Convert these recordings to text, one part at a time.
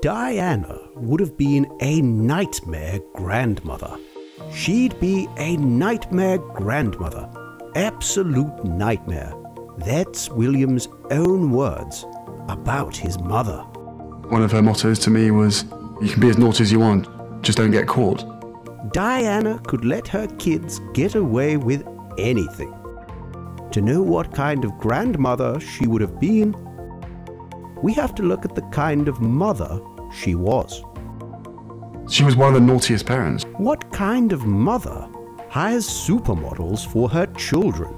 Diana would have been a nightmare grandmother. She'd be a nightmare grandmother. Absolute nightmare. That's William's own words about his mother. One of her mottos to me was, You can be as naughty as you want, just don't get caught. Diana could let her kids get away with anything. To know what kind of grandmother she would have been, we have to look at the kind of mother she was. She was one of the naughtiest parents. What kind of mother hires supermodels for her children?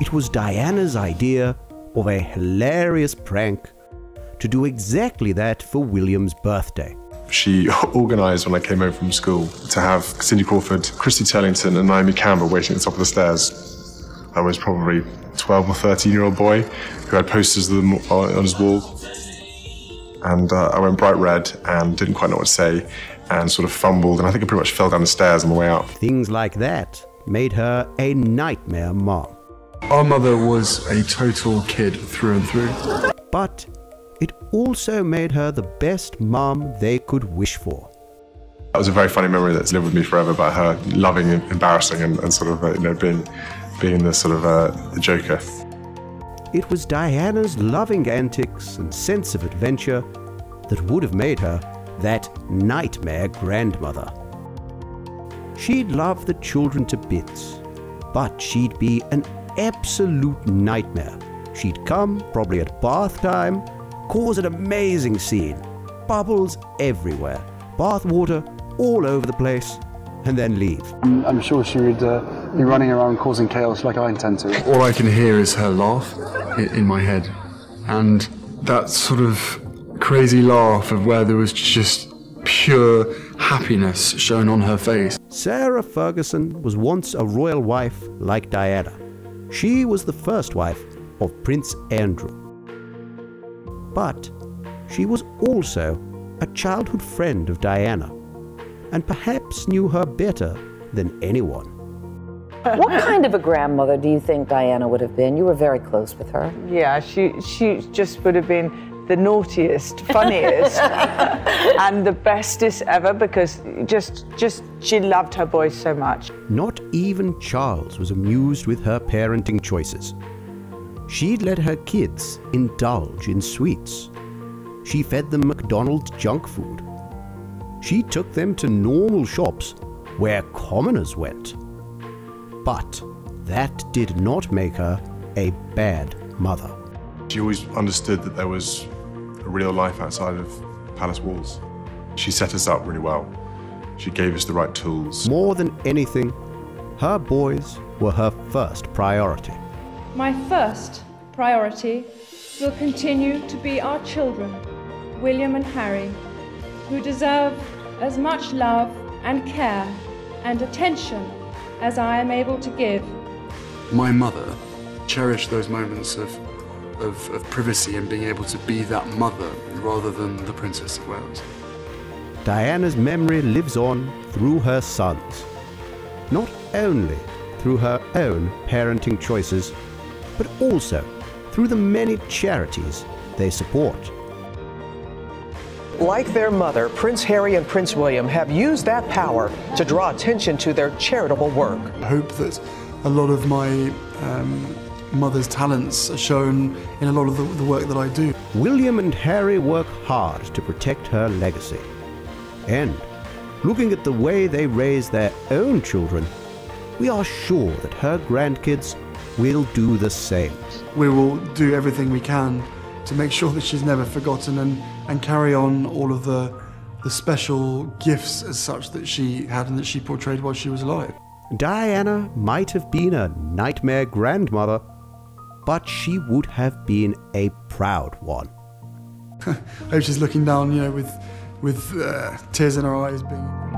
It was Diana's idea of a hilarious prank to do exactly that for William's birthday. She organised when I came home from school to have Cindy Crawford, Christy Turlington, and Naomi Campbell waiting at the top of the stairs. I was probably 12 or 13 year old boy who had posters of them on his wall. And uh, I went bright red and didn't quite know what to say and sort of fumbled. And I think I pretty much fell down the stairs on the way up. Things like that made her a nightmare mom. Our mother was a total kid through and through. But it also made her the best mom they could wish for. That was a very funny memory that's lived with me forever about her loving and embarrassing and, and sort of, uh, you know, being, being the sort of uh, the joker. It was Diana's loving antics and sense of adventure that would have made her that nightmare grandmother. She'd love the children to bits, but she'd be an absolute nightmare. She'd come, probably at bath time, cause an amazing scene. Bubbles everywhere, bath water all over the place, and then leave. I'm, I'm sure she would uh, be running around causing chaos like I intend to. All I can hear is her laugh in my head. And that sort of crazy laugh of where there was just pure happiness shown on her face. Sarah Ferguson was once a royal wife like Diana. She was the first wife of Prince Andrew. But she was also a childhood friend of Diana, and perhaps knew her better than anyone. What kind of a grandmother do you think Diana would have been? You were very close with her. Yeah, she she just would have been the naughtiest, funniest, and the bestest ever because just just she loved her boys so much. Not even Charles was amused with her parenting choices. She'd let her kids indulge in sweets. She fed them McDonald's junk food. She took them to normal shops where commoners went. But that did not make her a bad mother. She always understood that there was a real life outside of palace walls. She set us up really well. She gave us the right tools. More than anything, her boys were her first priority. My first priority will continue to be our children, William and Harry, who deserve as much love and care and attention as I am able to give. My mother cherished those moments of, of, of privacy and being able to be that mother rather than the Princess of Wales. Diana's memory lives on through her sons. Not only through her own parenting choices, but also through the many charities they support. Like their mother, Prince Harry and Prince William have used that power to draw attention to their charitable work. I hope that a lot of my um, mother's talents are shown in a lot of the, the work that I do. William and Harry work hard to protect her legacy. And looking at the way they raise their own children, we are sure that her grandkids will do the same. We will do everything we can to make sure that she's never forgotten and, and carry on all of the, the special gifts as such that she had and that she portrayed while she was alive. Diana might have been a nightmare grandmother, but she would have been a proud one. I hope she's looking down, you know, with, with uh, tears in her eyes being...